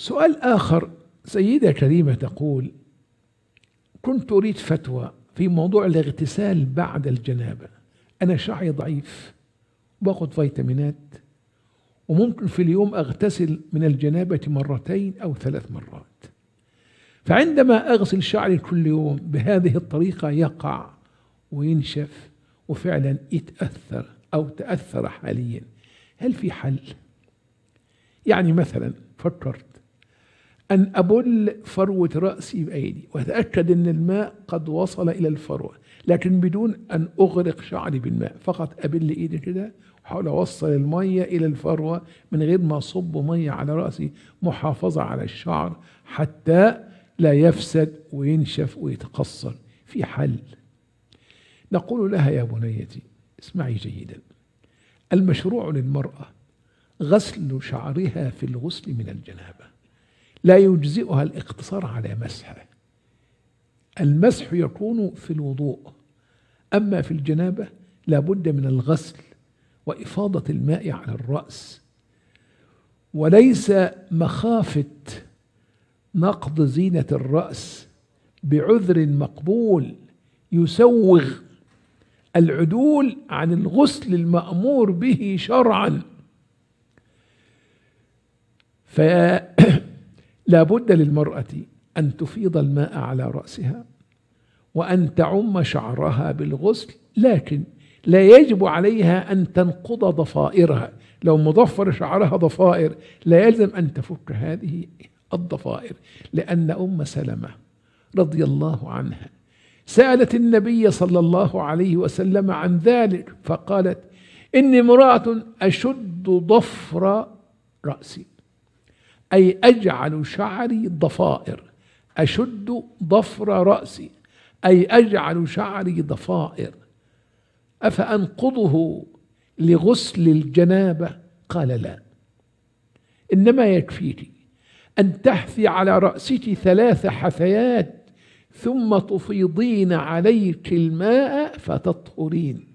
سؤال آخر. سيدة كريمة تقول كنت أريد فتوى في موضوع الاغتسال بعد الجنابة. أنا شعري ضعيف باخذ فيتامينات وممكن في اليوم أغتسل من الجنابة مرتين أو ثلاث مرات. فعندما أغسل شعري كل يوم بهذه الطريقة يقع وينشف وفعلا يتأثر أو تأثر حاليا. هل في حل؟ يعني مثلا فكرت أن أبل فروة رأسي بأيدي وأتأكد أن الماء قد وصل إلى الفروة لكن بدون أن أغرق شعري بالماء فقط أبل إيدي كده وأحاول أوصل المية إلى الفروة من غير ما أصب مية على رأسي محافظة على الشعر حتى لا يفسد وينشف ويتقصر في حل. نقول لها يا بنيتي اسمعي جيدا. المشروع للمرأة غسل شعرها في الغسل من الجنابة. لا يجزئها الاقتصار على مسحه. المسح يكون في الوضوء أما في الجنابة لابد من الغسل وإفاضة الماء على الرأس. وليس مخافة نقض زينة الرأس بعذر مقبول يسوغ العدول عن الغسل المأمور به شرعا. فلا بد للمرأة أن تفيض الماء على رأسها وأن تعم شعرها بالغسل لكن لا يجب عليها أن تنقض ضفائرها. لو مضفر شعرها ضفائر لا يلزم أن تفك هذه الضفائر لأن أم سلمة رضي الله عنها سألت النبي صلى الله عليه وسلم عن ذلك فقالت إني امرأة أشد ضفر رأسي. أي أجعل شعري ضفائر أشد ضفر رأسي أي أجعل شعري ضفائر. أفأنقضه لغسل الجنابة؟ قال لا. إنما يكفيك أن تحثي على رأسك ثلاث حثيات ثم تفيضين عليك الماء فتطهرين.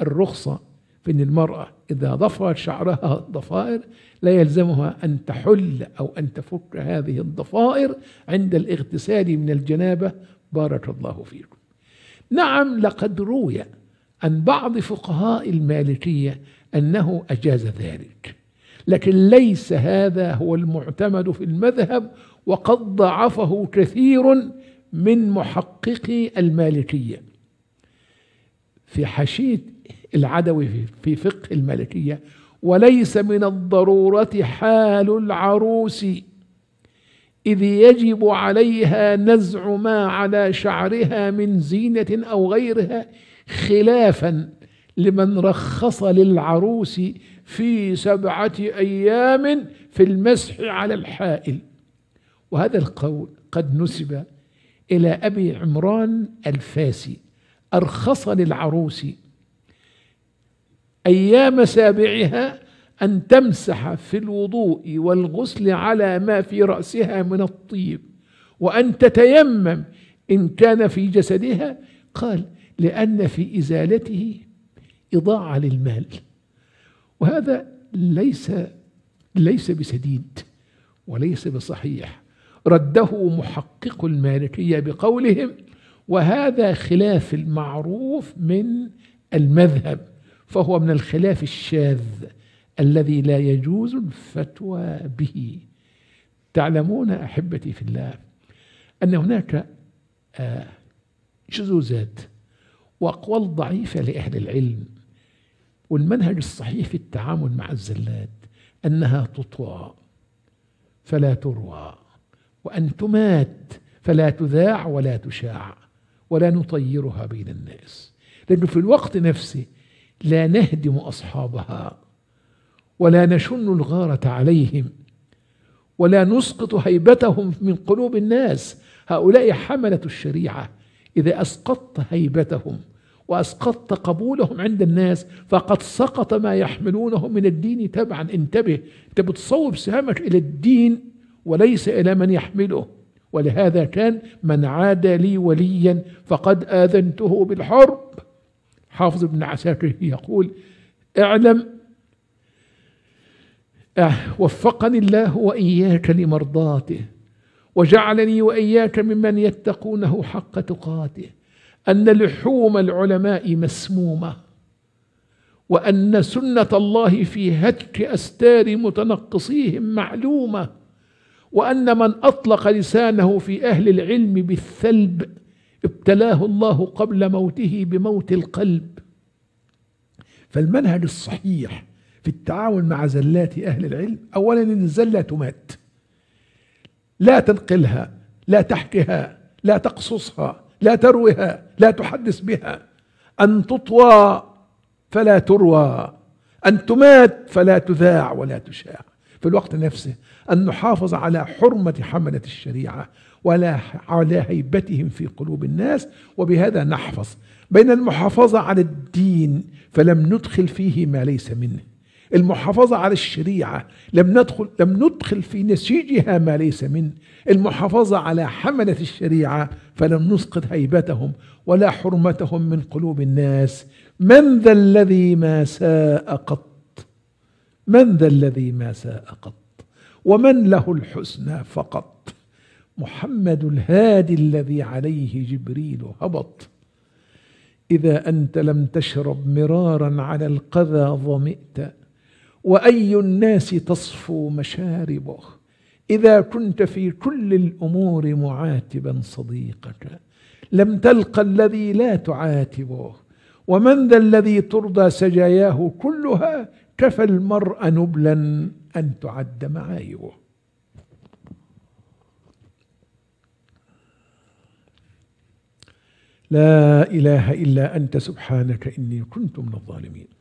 الرخصة في أن المرأة إذا ضفرت شعرها ضفائر لا يلزمها أن تحل أو أن تفك هذه الضفائر عند الاغتسال من الجنابة. بارك الله فيكم. نعم لقد روي عن بعض فقهاء المالكية أنه أجاز ذلك لكن ليس هذا هو المعتمد في المذهب وقد ضعفه كثير من محققي المالكية. في حشيد العدوي في فقه المالكية. وليس من الضرورة حال العروس إذ يجب عليها نزع ما على شعرها من زينة أو غيرها خلافا لمن رخص للعروس في سبعة أيام في المسح على الحائل. وهذا القول قد نسب إلى أبي عمران الفاسي أرخص للعروس أيام سابعها أن تمسح في الوضوء والغسل على ما في رأسها من الطيب وأن تتيمم إن كان في جسدها. قال لأن في إزالته إضاعة للمال. وهذا ليس ليس بسديد وليس بصحيح. رده محقق المالكية بقولهم وهذا خلاف المعروف من المذهب. فهو من الخلاف الشاذ الذي لا يجوز الفتوى به. تعلمون أحبتي في الله أن هناك آه، شذوذات وأقوال ضعيفة لأهل العلم والمنهج الصحيح في التعامل مع الزلات أنها تطوى فلا تروى وأن تمات فلا تذاع ولا تشاع ولا نطيرها بين الناس. لأنه في الوقت نفسه لا نهدم أصحابها ولا نشن الغارة عليهم ولا نسقط هيبتهم من قلوب الناس. هؤلاء حملة الشريعة. إذا أسقطت هيبتهم وأسقطت قبولهم عند الناس فقد سقط ما يحملونه من الدين تبعا. انتبه أنت بتصوب سهامك إلى الدين وليس إلى من يحمله. ولهذا كان من عاد لي وليا فقد آذنته بالحرب. حافظ ابن عساكر يقول اعلم آه، وفقني الله وإياك لمرضاته وجعلني وإياك ممن يتقونه حق تقاته أن لحوم العلماء مسمومة وأن سنة الله في هتك أستار متنقصيهم معلومة وأن من أطلق لسانه في أهل العلم بالثلب ابتلاه الله قبل موته بموت القلب. فالمنهج الصحيح في التعامل مع زلات أهل العلم اولا إن الزلة تمات. لا تنقلها لا تحكها لا تقصصها لا تروها لا تحدث بها. أن تطوى فلا تروى أن تمات فلا تذاع ولا تشاع. في الوقت نفسه أن نحافظ على حرمة حملة الشريعة ولا على هيبتهم في قلوب الناس وبهذا نحفظ. بين المحافظة على الدين فلم ندخل فيه ما ليس منه. المحافظة على الشريعة لم ندخل لم ندخل في نسيجها ما ليس منه. المحافظة على حملة الشريعة فلم نسقط هيبتهم ولا حرمتهم من قلوب الناس. من ذا الذي ما ساء قط؟ من ذا الذي ما ساء قط؟ ومن له الحسنى فقط؟ محمد الهادي الذي عليه جبريل هبط. إذا أنت لم تشرب مرارا على القذى ظمئت. وأي الناس تصفو مشاربه. إذا كنت في كل الأمور معاتبا صديقك. لم تلق الذي لا تعاتبه. ومن ذا الذي ترضى سجاياه كلها كفى المرء نبلا أن تعد معايبه. لا إله إلا أنت سبحانك إني كنت من الظالمين.